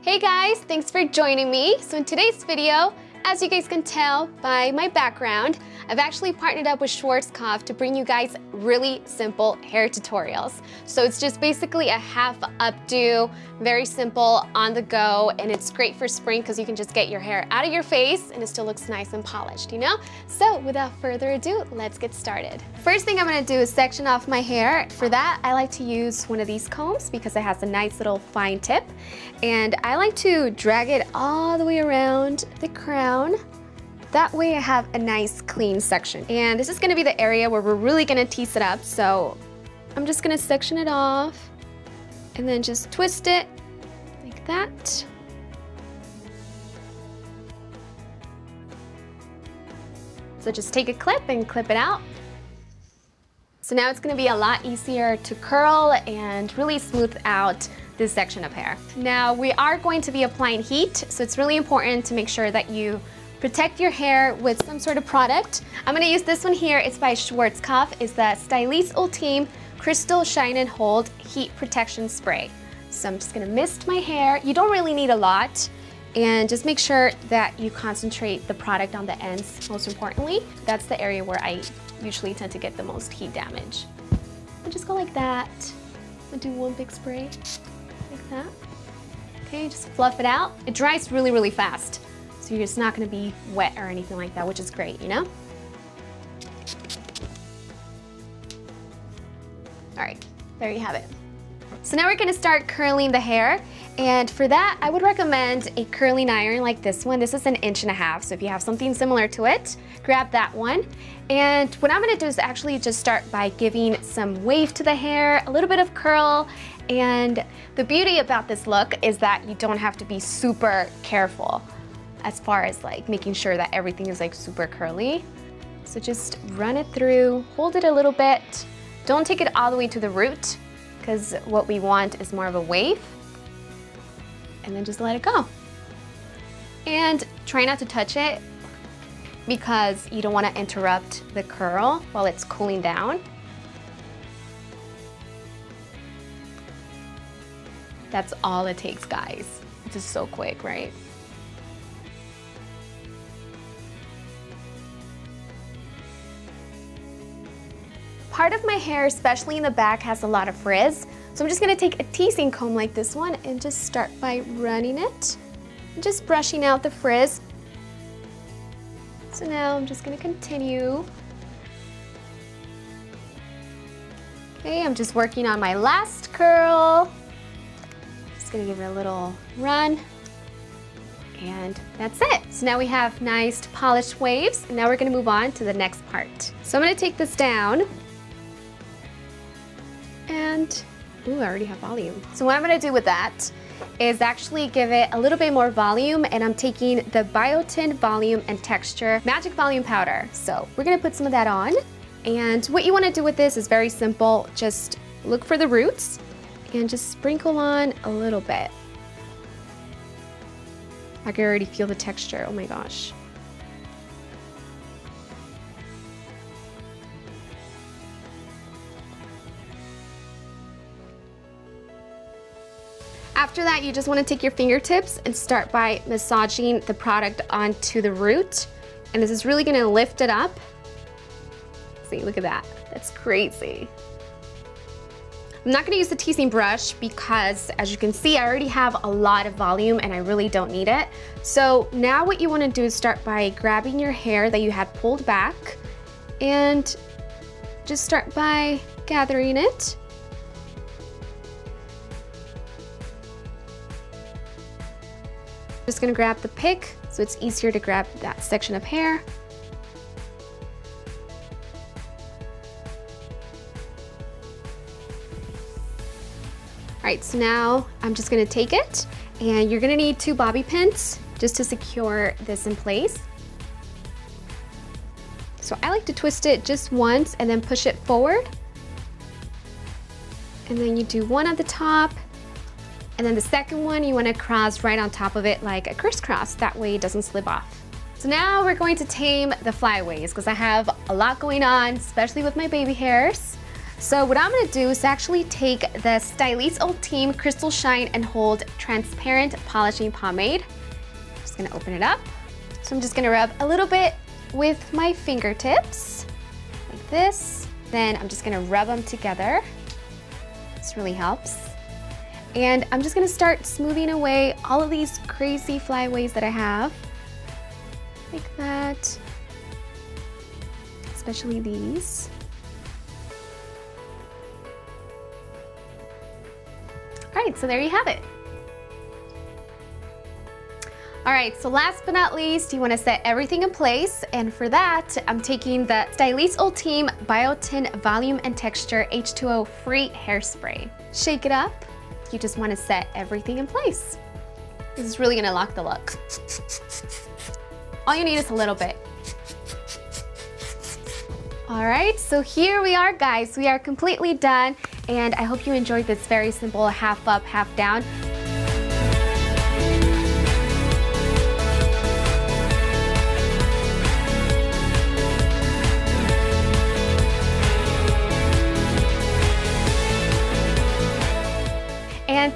Hey guys, thanks for joining me. So in today's video, as you guys can tell by my background, I've actually partnered up with Schwarzkopf to bring you guys really simple hair tutorials. So it's just basically a half updo, very simple, on the go, and it's great for spring because you can just get your hair out of your face and it still looks nice and polished, you know? So without further ado, let's get started. First thing I'm gonna do is section off my hair. For that, I like to use one of these combs because it has a nice little fine tip. And I like to drag it all the way around the crown that way I have a nice clean section. And this is gonna be the area where we're really gonna tease it up. So I'm just gonna section it off and then just twist it like that. So just take a clip and clip it out. So now it's gonna be a lot easier to curl and really smooth out this section of hair. Now we are going to be applying heat, so it's really important to make sure that you protect your hair with some sort of product. I'm gonna use this one here. It's by Schwarzkopf. It's the Styliste Ultime Crystal Shine and Hold Heat Protection Spray. So I'm just gonna mist my hair. You don't really need a lot. And just make sure that you concentrate the product on the ends, most importantly. That's the area where I usually tend to get the most heat damage. And just go like that. i do one big spray, like that. Okay, just fluff it out. It dries really, really fast. So you're just not gonna be wet or anything like that, which is great, you know? All right, there you have it. So now we're gonna start curling the hair. And for that, I would recommend a curling iron like this one. This is an inch and a half, so if you have something similar to it, grab that one. And what I'm gonna do is actually just start by giving some wave to the hair, a little bit of curl, and the beauty about this look is that you don't have to be super careful as far as like making sure that everything is like super curly. So just run it through, hold it a little bit. Don't take it all the way to the root because what we want is more of a wave. And then just let it go. And try not to touch it because you don't want to interrupt the curl while it's cooling down. That's all it takes, guys. It's just so quick, right? Part of my hair, especially in the back, has a lot of frizz. So I'm just gonna take a teasing comb like this one and just start by running it. Just brushing out the frizz. So now I'm just gonna continue. Okay, I'm just working on my last curl. Just gonna give it a little run. And that's it. So now we have nice polished waves. And now we're gonna move on to the next part. So I'm gonna take this down and, ooh, I already have volume. So what I'm gonna do with that is actually give it a little bit more volume and I'm taking the Biotin Volume and Texture Magic Volume Powder. So we're gonna put some of that on. And what you wanna do with this is very simple. Just look for the roots and just sprinkle on a little bit. I can already feel the texture, oh my gosh. After that, you just wanna take your fingertips and start by massaging the product onto the root. And this is really gonna lift it up. See, look at that. That's crazy. I'm not gonna use the teasing brush because as you can see, I already have a lot of volume and I really don't need it. So now what you wanna do is start by grabbing your hair that you had pulled back and just start by gathering it Just gonna grab the pick so it's easier to grab that section of hair. All right, so now I'm just gonna take it and you're gonna need two bobby pins just to secure this in place. So I like to twist it just once and then push it forward. And then you do one at the top and then the second one, you wanna cross right on top of it like a crisscross. That way it doesn't slip off. So now we're going to tame the flyaways because I have a lot going on, especially with my baby hairs. So what I'm gonna do is actually take the Styliste Ultime Crystal Shine and Hold Transparent Polishing Pomade. Just gonna open it up. So I'm just gonna rub a little bit with my fingertips, like this. Then I'm just gonna rub them together. This really helps. And I'm just gonna start smoothing away all of these crazy flyaways that I have. Like that. Especially these. All right, so there you have it. All right, so last but not least, you wanna set everything in place. And for that, I'm taking the Styliste Ultime Biotin Volume and Texture H2O Free Hairspray. Shake it up. You just wanna set everything in place. This is really gonna lock the look. All you need is a little bit. All right, so here we are, guys. We are completely done, and I hope you enjoyed this very simple half up, half down.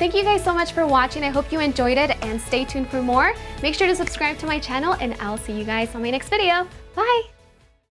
Thank you guys so much for watching. I hope you enjoyed it and stay tuned for more. Make sure to subscribe to my channel and I'll see you guys on my next video. Bye!